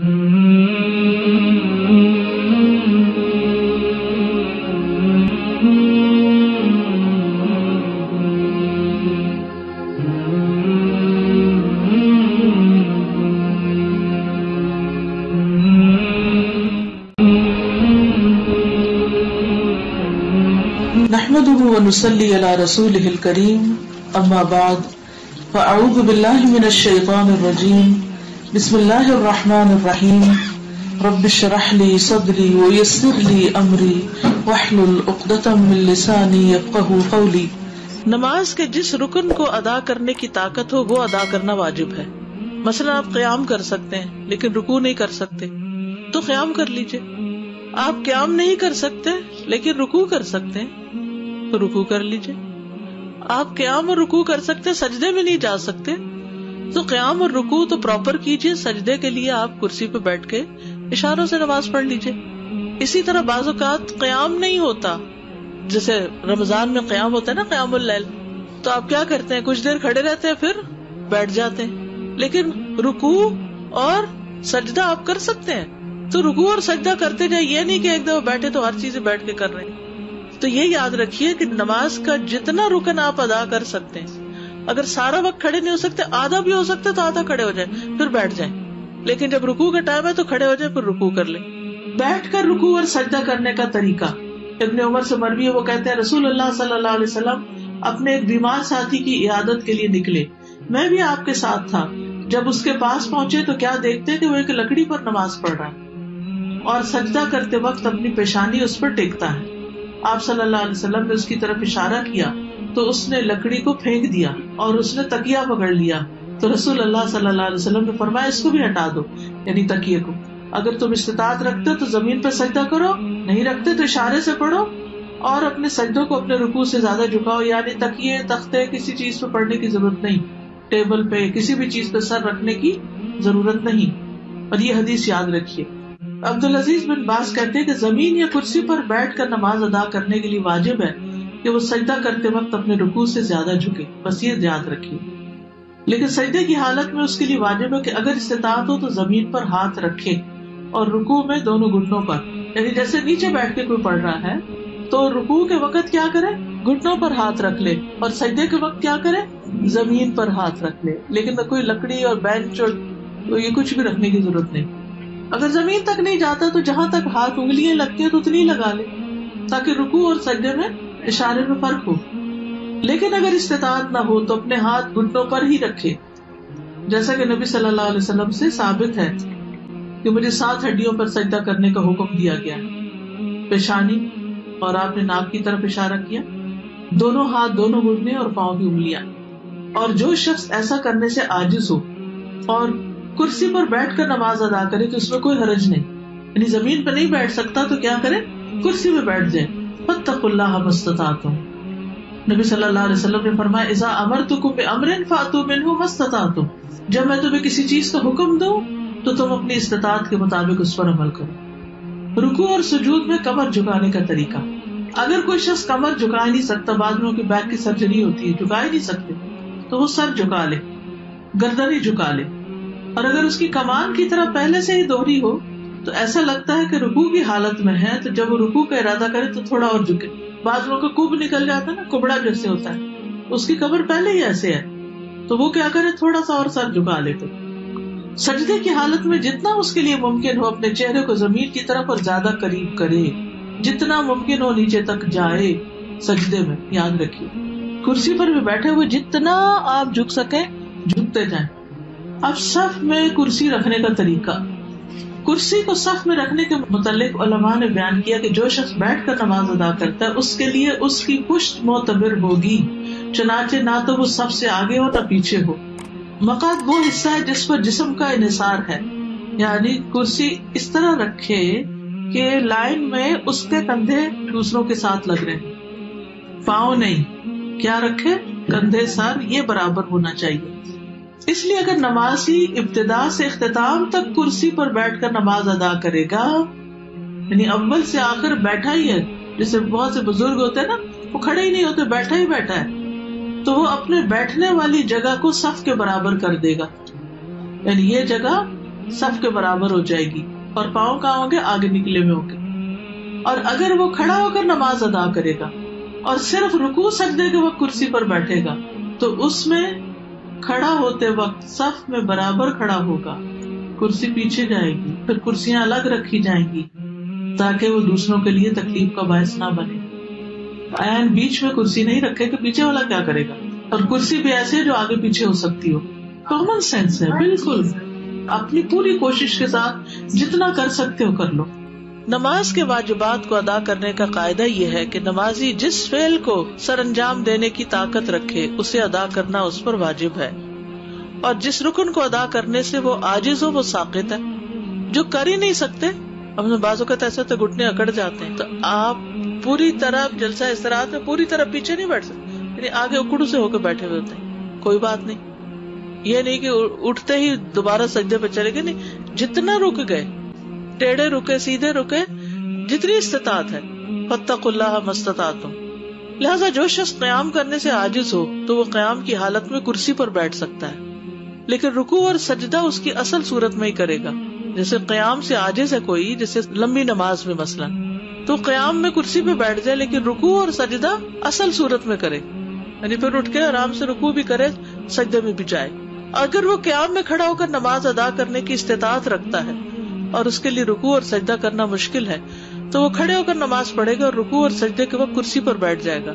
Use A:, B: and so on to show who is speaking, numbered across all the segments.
A: نحمده ونصلي على رسوله الكريم. أما بعد فأعوذ بالله من الشيطان الرجيم. بسم الله الرحمن الرحيم رب اشرح لي صدري ويسر لي أمري واحلل عقدة من لساني يفقه قولي
B: نماز کے جس رکن کو ادا کرنے کی طاقت ہو، وہ ادا کرنا واجب ہے. مثلا آپ قیام کر سکتے ہیں، لیکن رکو نہیں کر سکتے. تو قیام کر لیجیے آپ قیام نہیں کر سکتے، لیکن رکو کر سکتے ہیں. تو رکو کر لیجیے آپ قیام اور رکو کر سکتے، سجدے میں نہیں جا سکتے. تو قیام اور رکو تو پراپر کیجیے سجدے کے لیے آپ کرسی پہ بیٹھ کے اشاروں سے نماز پڑھ لیجیے اسی طرح بعض اوقات قیام نہیں ہوتا۔ جیسے رمضان میں قیام ہوتا ہے نا، قیام اللیل۔ تو آپ کیا کرتے ہیں؟ کچھ دیر کھڑے رہتے ہیں، پھر بیٹھ جاتے ہیں۔ لیکن رکو اور سجدہ آپ کر سکتے ہیں۔ تو رکو اور سجدہ کرتے جائیں، یہ نہیں کہ ایک دفعہ بیٹھے تو ہر چیز بیٹھ کے کر رہے ہیں۔ تو یہ یاد رکھیے کہ نماز کا جتنا رکن آپ ادا کر سکتے ہیں اگر سارا وقت کھڑے نہیں ہو سکتے، آدھا بھی ہو سکتا تو آدھا کھڑے ہو جائے پھر بیٹھ جائیں۔ لیکن جب رکو کا ٹائم ہے تو کھڑے ہو جائے پھر رکو کر لیں۔
A: بیٹھ کر رکو اور سجدہ کرنے کا طریقہ۔ ابن عمر سے مروی ہے، وہ کہتے ہیں، رسول اللہ صلی اللہ علیہ وسلم اپنے ایک بیمار ساتھی کی عیادت کے لیے نکلے۔ میں بھی آپ کے ساتھ تھا۔ جب اس کے پاس پہنچے تو کیا دیکھتے کہ وہ ایک لکڑی پر نماز پڑھ رہا ہے اور سجدہ کرتے وقت اپنی پیشانی اس پر ٹیکتا ہے۔ آپ صلی اللہ علیہ وسلم نے اس کی طرف اشارہ کیا۔ تو اس نے لکڑی کو پھینک دیا اور اس نے تکیا پکڑ لیا۔ تو رسول اللہ صلی اللہ علیہ وسلم نے فرمایا، اس کو بھی ہٹا دو یعنی تکیے کو۔ اگر تم استطاعت رکھتے تو زمین پہ سجدہ کرو، نہیں رکھتے تو اشارے سے پڑھو اور اپنے سجدوں کو اپنے رکو سے زیادہ جھکاؤ۔ یعنی تکیے، تختے، کسی چیز پہ پڑھنے کی ضرورت نہیں، ٹیبل پہ، کسی بھی چیز پہ سر رکھنے کی ضرورت نہیں۔ اور یہ حدیث یاد رکھیے۔ عبد العزیز بن باز کہتے کہ زمین یا کرسی پر بیٹھ کر نماز ادا کرنے کے لیے واجب ہے۔ کہ وہ سجدہ کرتے وقت اپنے رکو سے زیادہ جھکے۔ بس یہ یاد رکھیے۔ لیکن سجدے کی حالت میں اس کے لیے واجب ہے کہ اگر استطاعت ہو تو زمین پر ہاتھ رکھے اور رکو میں دونوں گھٹنوں پر۔ یعنی جیسے نیچے بیٹھ کے کوئی پڑھ رہا ہے، تو رکو کے وقت کیا کرے؟ گھٹنوں پر ہاتھ رکھ لے۔ اور سجدے کے وقت کیا کرے؟ زمین پر ہاتھ رکھ لے۔ لیکن کوئی لکڑی اور بینچ اور یہ کچھ بھی رکھنے کی ضرورت نہیں۔ اگر زمین تک نہیں جاتا تو جہاں تک ہاتھ انگلیاں لگتی ہیں تو اتنی لگا لے، تاکہ رکو اور سجدے میں اشارے میں فرق ہو۔ لیکن اگر استطاعت نہ ہو تو اپنے ہاتھ گھٹنوں پر ہی رکھے۔ جیسا کہ نبی صلی اللہ علیہ وسلم سے ثابت ہے کہ مجھے سات ہڈیوں پر سجدہ کرنے کا حکم دیا گیا۔ پیشانی اور آپ نے ناک کی طرف اشارہ کیا۔ دونوں ہاتھ دونوں گھٹنے اور پاؤں کی انگلیاں۔ اور جو شخص ایسا کرنے سے آجز ہو اور کرسی پر بیٹھ کر نماز ادا کرے تو اس میں کوئی حرج نہیں۔ یعنی زمین پہ نہیں بیٹھ سکتا تو کیا کرے؟ کرسی پہ بیٹھ جائے۔ فتق اللہ مستطاعت نبی صلی اللہ علیہ وسلم نے فرمایا ازا امر تو کم امر فاتو من مستطاعت جب میں تمہیں کسی چیز کا حکم دوں، تو تم اپنی استطاعت کے مطابق اس پر عمل کرو۔ رکو اور سجود میں کمر جھکانے کا طریقہ۔ اگر کوئی شخص کمر جھکا نہیں سکتا، بعد میں کی بیک کی سرجری ہوتی ہے، جھکا ہی نہیں سکتے، تو وہ سر جھکا لے گردن ہی جھکا لے۔ اور اگر اس کی کمان کی طرح پہلے سے ہی دوہری ہو تو ایسا لگتا ہے کہ رکو کی حالت میں ہے، تو جب وہ رکو کا ارادہ کرے تو تھوڑا اور جھکے۔ بعض لوگوں کا کب نکل جاتا ہے نا کبڑا جیسے ہوتا ہے۔ اس کی قبر پہلے ہی ایسے ہے۔ تو وہ کیا کرے، تھوڑا سا اور سر جھکا لے تو سجدے کی حالت میں جتنا اس کے لیے ممکن ہو، اپنے چہرے کو زمین کی طرف اور زیادہ قریب کرے۔ جتنا ممکن ہو، نیچے تک جائے۔ سجدے میں یاد رکھیے۔ کرسی پر بھی بیٹھے ہوئے جتنا آپ جھک سکے جھکتے جائیں۔ اب صف میں کرسی رکھنے کا طریقہ۔ کرسی کو صف میں رکھنے کے متعلق علماء نے بیان کیا کہ جو شخص بیٹھ کر نماز ادا کرتا ہے، اس کے لیے اس کی پشت معتبر ہوگی۔ چنانچہ نہ تو وہ سب سے آگے ہو نہ پیچھے ہو۔ مقاد وہ حصہ ہے جس پر جسم کا انحصار ہے۔ یعنی کرسی اس طرح رکھے کہ لائن میں اس کے کندھے دوسروں کے ساتھ لگ رہے پاؤں نہیں۔ کیا رکھے؟ کندھے سر، یہ برابر ہونا چاہیے۔ اس لیے اگر نمازی ابتدا سے اختتام تک کرسی پر بیٹھ کر نماز ادا کرے گا یعنی اول سے آخر بیٹھا ہی ہے، جیسے بہت سے بزرگ ہوتے ہیں نا، وہ کھڑے ہی نہیں ہوتے، بیٹھا ہی بیٹھا ہے، تو وہ اپنے بیٹھنے والی جگہ کو صف کے برابر کر دے گا۔ یعنی یہ جگہ صف کے برابر ہو جائے گی، اور پاؤں کہاں ہوں گے؟ آگے نکلے ہوئے ہوں گے۔ اور اگر وہ کھڑا ہو کر نماز ادا کرے گا، اور صرف رکو سجدے کے وقت کرسی پر بیٹھے گا، تو اس میں کھڑا ہوتے وقت صف میں برابر کھڑا ہوگا۔ کرسی پیچھے جائے گی، پھر کرسیاں الگ رکھی جائیں گی تاکہ وہ دوسروں کے لیے تکلیف کا باعث نہ بنے۔ این بیچ میں کرسی نہیں رکھے کہ پیچھے والا کیا کرے گا؟ اور کرسی بھی ایسے جو آگے پیچھے ہو سکتی ہو۔ کامن سینس ہے، بالکل۔ اپنی پوری کوشش کے ساتھ جتنا کر سکتے ہو کر لو۔
B: نماز کے واجبات کو ادا کرنے کا قاعدہ یہ ہے کہ نمازی جس فعل کو سر انجام دینے کی طاقت رکھے، اسے ادا کرنا اس پر واجب ہے۔ اور جس رکن کو ادا کرنے سے وہ آجز ہو، وہ ساقت ہے۔ جو کر ہی نہیں سکتے ہم بازو کا ایسا تو گٹنے اکڑ جاتے ہیں۔ تو آپ پوری طرح جلسہ اس طرح میں پوری طرح پیچھے نہیں بیٹھ سکتے۔ یعنی آگے اکڑو سے ہو کے بیٹھے ہوئے ہوتے ہیں۔ کوئی بات نہیں۔ یہ نہیں کہ اٹھتے ہی دوبارہ سجدے پہ چلے گئے، نہیں، جتنا رک گئے ٹیڑھے رکے، سیدھے رکے، جتنی استطاعت ہے۔ فتق اللہ مستطاعت لہٰذا جو شخص قیام کرنے سے عاجز ہو، تو وہ قیام کی حالت میں کرسی پر بیٹھ سکتا ہے۔ لیکن رکو اور سجدہ اس کی اصل صورت میں ہی کرے گا۔ جیسے قیام سے عاجز ہے کوئی، جیسے لمبی نماز میں مثلاً۔ تو قیام میں کرسی پہ بیٹھ جائے، لیکن رکو اور سجدہ اصل صورت میں کرے۔ یعنی پھر اٹھ کے آرام سے رکو بھی کرے، سجدے میں بھی جائے۔ اگر وہ قیام میں کھڑا ہو کر نماز ادا کرنے کی استطاعت رکھتا ہے اور اس کے لیے رکو اور سجدہ کرنا مشکل ہے، تو وہ کھڑے ہو کر نماز پڑھے گا اور رکو اور سجدے کے وقت کرسی پر بیٹھ جائے گا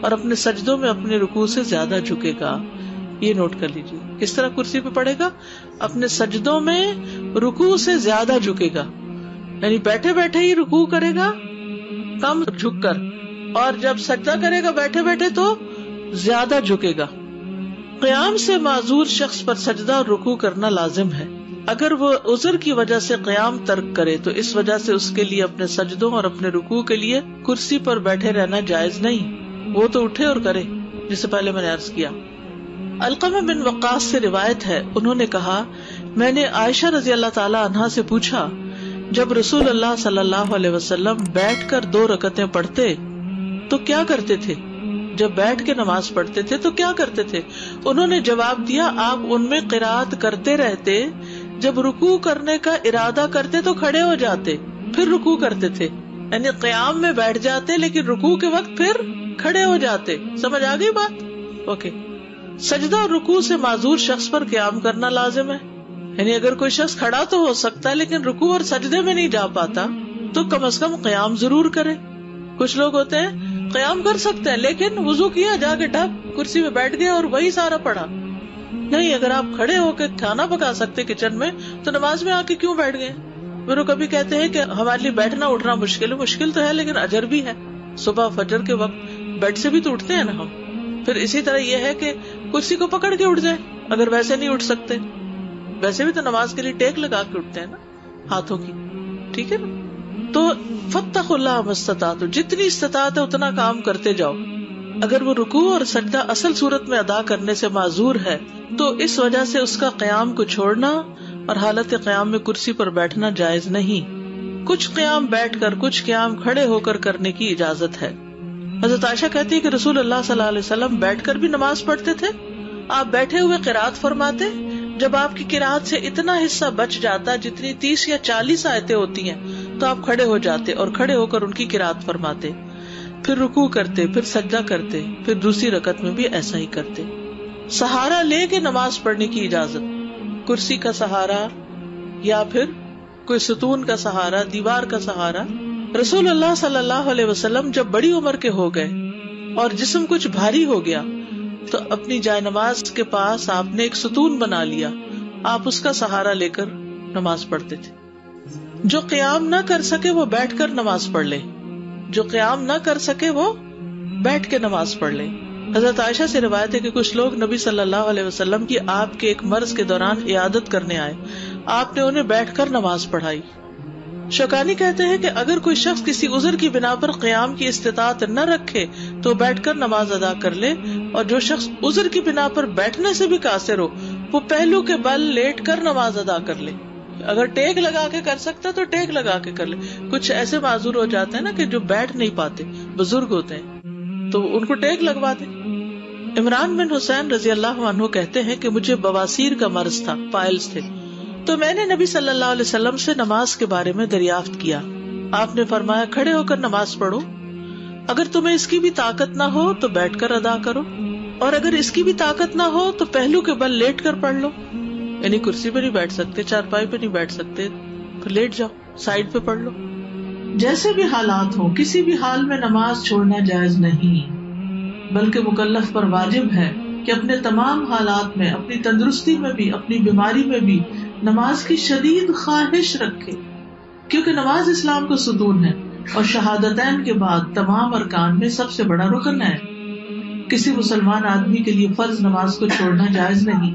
B: اور اپنے سجدوں میں اپنے رکو سے زیادہ جھکے گا۔ یہ نوٹ کر لیجیے کس طرح کرسی پہ پڑے گا؟ اپنے سجدوں میں رکو سے زیادہ جھکے گا۔ یعنی بیٹھے بیٹھے ہی رکو کرے گا، کم جھک کر۔ اور جب سجدہ کرے گا بیٹھے بیٹھے تو زیادہ جھکے گا۔ قیام سے معذور شخص پر سجدہ اور رکو کرنا لازم ہے۔ اگر وہ ازر کی وجہ سے قیام ترک کرے تو اس وجہ سے اس کے لیے اپنے سجدوں اور اپنے رکو کے لیے کرسی پر بیٹھے رہنا جائز نہیں۔ وہ تو اٹھے اور کرے، جسے پہلے میں نے عرض کیا۔ القمہ بن وقاص سے روایت ہے، انہوں نے کہا، میں نے عائشہ رضی اللہ تعالی عنہا سے پوچھا، جب رسول اللہ صلی اللہ علیہ وسلم بیٹھ کر دو رکتیں پڑھتے، تو کیا کرتے تھے؟ جب بیٹھ کے نماز پڑھتے تھے تو کیا کرتے تھے؟ انہوں نے جواب دیا، آپ ان میں قرآد کرتے رہتے جب رکو کرنے کا ارادہ کرتے تو کھڑے ہو جاتے، پھر رکو کرتے تھے۔ یعنی قیام میں بیٹھ جاتے لیکن رکو کے وقت پھر کھڑے ہو جاتے۔ سمجھ آ گئی بات؟ اوکے۔ سجدہ اور رکو سے معذور شخص پر قیام کرنا لازم ہے۔ یعنی اگر کوئی شخص کھڑا تو ہو سکتا ہے لیکن رکو اور سجدے میں نہیں جا پاتا، تو کم از کم قیام ضرور کرے۔ کچھ لوگ ہوتے ہیں، قیام کر سکتے ہیں لیکن وزو کیا، جا کے ڈب کرسی میں بیٹھ گیا اور وہی سارا پڑھا۔ نہیں، اگر آپ کھڑے ہو کے کھانا پکا سکتے کچن میں، تو نماز میں آ کے کیوں بیٹھ گئے؟ میرے کبھی کہتے ہیں کہ ہمارے لیے بیٹھنا، اٹھنا مشکل ہے، مشکل تو ہے، لیکن اجر بھی ہے۔ صبح فجر کے وقت بیڈ سے بھی تو اٹھتے ہیں نا ہم۔ پھر اسی طرح یہ ہے کہ کرسی کو پکڑ کے اٹھ جائے اگر ویسے نہیں اٹھ سکتے۔ ویسے بھی تو نماز کے لیے ٹیک لگا کے اٹھتے ہیں نا، ہاتھوں کی۔ ٹھیک ہے نا؟ تو فتح اللہ مستطاعت جتنی استطاعت ہے، اتنا کام کرتے جاؤ۔ اگر وہ رکو اور سجدہ اصل صورت میں ادا کرنے سے معذور ہے، تو اس وجہ سے اس کا قیام کو چھوڑنا اور حالت قیام میں کرسی پر بیٹھنا جائز نہیں۔ کچھ قیام بیٹھ کر، کچھ قیام کھڑے ہو کر کرنے کی اجازت ہے۔ حضرت عائشہ کہتی ہے کہ رسول اللہ صلی اللہ علیہ وسلم بیٹھ کر بھی نماز پڑھتے تھے۔ آپ بیٹھے ہوئے قرآد فرماتے، جب آپ کی قرآد سے اتنا حصہ بچ جاتا، جتنی تیس یا چالیس آیتیں ہوتی ہیں، تو آپ کھڑے ہو جاتے اور کھڑے ہو کر ان کی قرآد فرماتے۔ پھر رکو کرتے، پھر سجدہ کرتے، پھر دوسری رکت میں بھی ایسا ہی کرتے۔ سہارا لے کے نماز پڑھنے کی اجازت۔ کرسی کا سہارا یا پھر کوئی ستون کا سہارا، دیوار کا سہارا۔ رسول اللہ صلی اللہ علیہ وسلم جب بڑی عمر کے ہو گئے اور جسم کچھ بھاری ہو گیا، تو اپنی جائے نماز کے پاس آپ نے ایک ستون بنا لیا۔ آپ اس کا سہارا لے کر نماز پڑھتے تھے۔ جو قیام نہ کر سکے وہ بیٹھ کر نماز پڑھ لے۔ جو قیام نہ کر سکے وہ بیٹھ کے نماز پڑھ لے۔ حضرت عائشہ سے روایت ہے کہ کچھ لوگ نبی صلی اللہ علیہ وسلم کی آپ کے ایک مرض کے دوران عیادت کرنے آئے۔ آپ نے انہیں بیٹھ کر نماز پڑھائی۔ شوکانی کہتے ہیں کہ اگر کوئی شخص کسی ازر کی بنا پر قیام کی استطاعت نہ رکھے تو بیٹھ کر نماز ادا کر لے۔ اور جو شخص ازر کی بنا پر بیٹھنے سے بھی قاصر ہو، وہ پہلو کے بل لیٹ کر نماز ادا کر لے۔ اگر ٹیک لگا کے کر سکتا تو ٹیک لگا کے کر لے۔ کچھ ایسے معذور ہو جاتے ہیں نا کہ جو بیٹھ نہیں پاتے، بزرگ ہوتے ہیں، تو ان کو ٹیک لگوا دے۔ عمران بن حسین رضی اللہ عنہ کہتے ہیں کہ مجھے بواسیر کا مرض تھا پائلس تھے۔ تو میں نے نبی صلی اللہ علیہ وسلم سے نماز کے بارے میں دریافت کیا۔ آپ نے فرمایا، کھڑے ہو کر نماز پڑھو۔ اگر تمہیں اس کی بھی طاقت نہ ہو تو بیٹھ کر ادا کرو۔ اور اگر اس کی بھی طاقت نہ ہو تو پہلو کے بل لیٹ کر پڑھ لو۔ یعنی کرسی پہ نہیں بیٹھ سکتے چار پائی پہ نہیں بیٹھ سکتے پھر لیٹ جاؤ، سائڈ پہ پڑھ لو۔
A: جیسے بھی حالات ہو کسی بھی حال میں نماز چھوڑنا جائز نہیں۔ بلکہ مکلف پر واجب ہے کہ اپنے تمام حالات میں، اپنی تندرستی میں بھی، اپنی بیماری میں بھی نماز کی شدید خواہش رکھے۔ کیونکہ نماز اسلام کا ستون ہے اور شہادتین کے بعد تمام ارکان میں سب سے بڑا رکن ہے۔ کسی مسلمان آدمی کے لیے فرض نماز کو چھوڑنا جائز نہیں۔